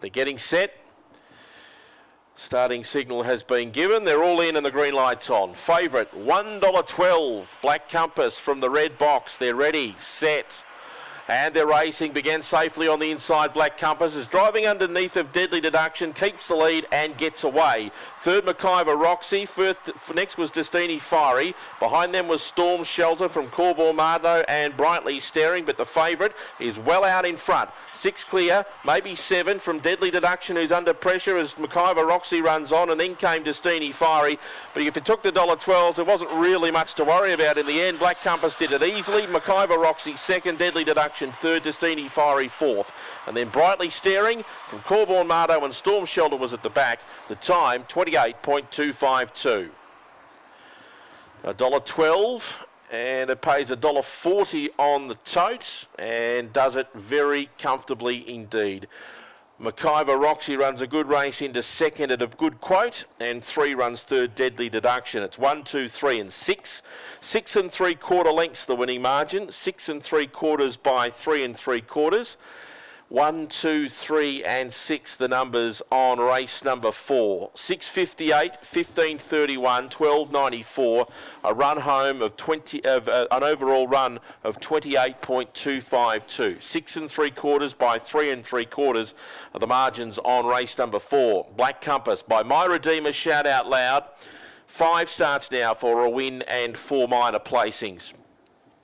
They're getting set. Starting signal has been given. They're all in and the green light's on. Favourite, $1.12. Black Compass from the red box. They're ready, set. And they're racing, began safely on the inside. Black Compass is driving underneath of Deadly Deduction, keeps the lead and gets away. Third, McIver Roxy. First, next was Destiny Fiery. Behind them was Storm Shelter from Corbo Mardo and Brightly Staring, but the favourite is well out in front. Six clear, maybe seven from Deadly Deduction, who's under pressure as McIver Roxy runs on, and then came Destiny Fiery. But if it took the dollar twelve, there wasn't really much to worry about in the end. Black Compass did it easily. McIver Roxy second, Deadly Deduction third, Destiny Fiery fourth. And then Brightly Staring from Corborn Mardo and Storm Shelter was at the back. The time, 28.252. $1.12 and it pays $1.40 on the tote and does it very comfortably indeed. McIver Roxy runs a good race into second at a good quote, and three runs third deadly deduction. It's one, two, three, and six. Six and three quarter lengths the winning margin. Six and three quarters by three and three quarters. One, two, three, and six, the numbers on race number four. 658, 1531, 1294, a run home of 20, of uh, an overall run of 28.252. Six and three quarters by three and three quarters are the margins on race number four. Black Compass by My Redeemer, shout out loud. Five starts now for a win and four minor placings.